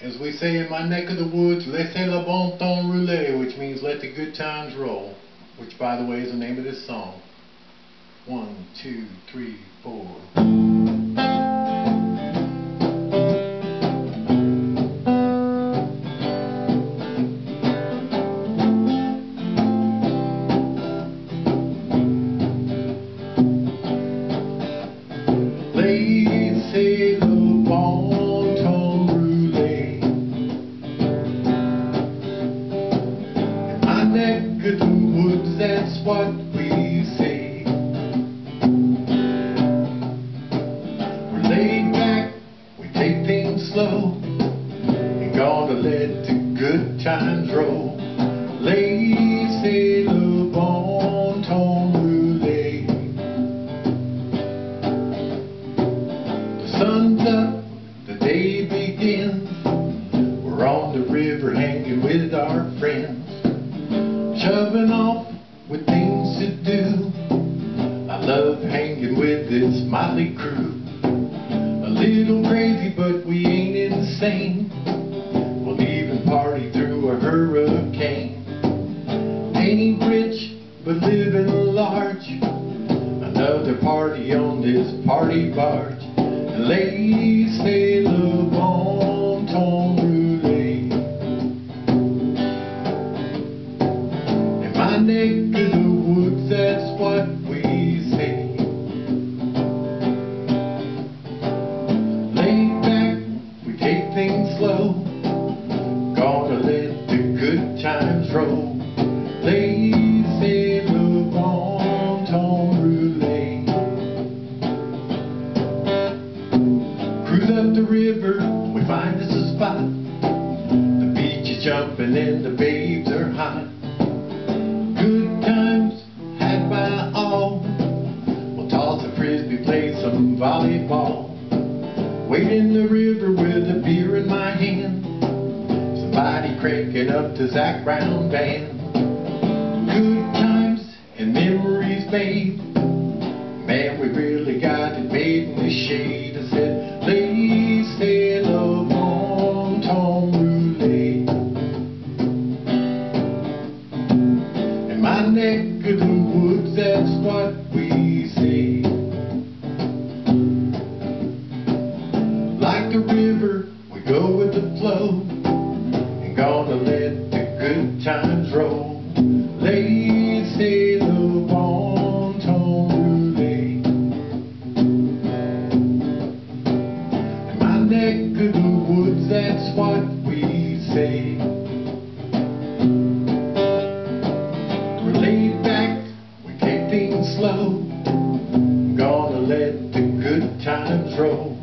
As we say in my neck of the woods, laissez le bon temps rouler, which means let the good times roll, which by the way is the name of this song. One, two, three, four. River hanging with our friends, shoving off with things to do. I love hanging with this motley crew. A little crazy, but we ain't insane. We'll even party through a hurricane. Ain't rich, but living large. Another party on this party barge. Laissez le bon temps a spot. The beach is jumping and the babes are hot. Good times had by all. We'll toss a frisbee, play some volleyball. Wade in the river with a beer in my hand. Somebody cranking up to Zac Brown band. Good times and memories made. That's what we say. We're laid back, we take things slow. Gonna let the good times roll.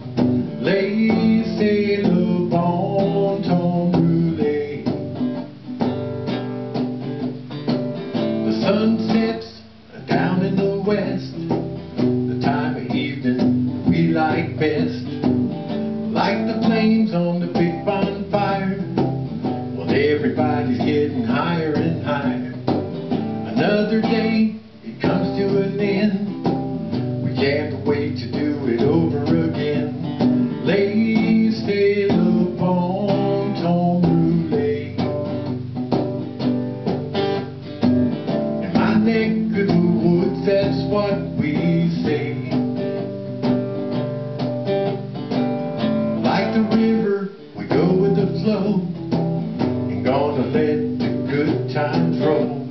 Gonna let the good times roll.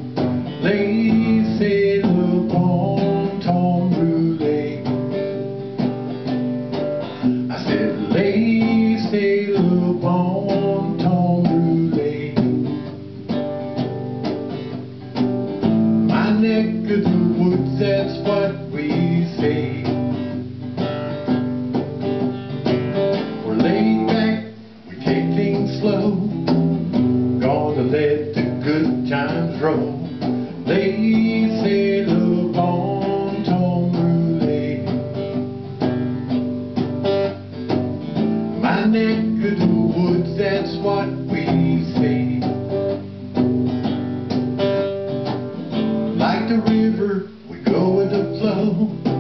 Laissez le bon temps rouler. I said, laissez le bon temps rouler. My neck of the woods, that's let the good times roll. Laissez le bon temps rouler. My neck of the woods, that's what we say. Like the river, we go with the flow.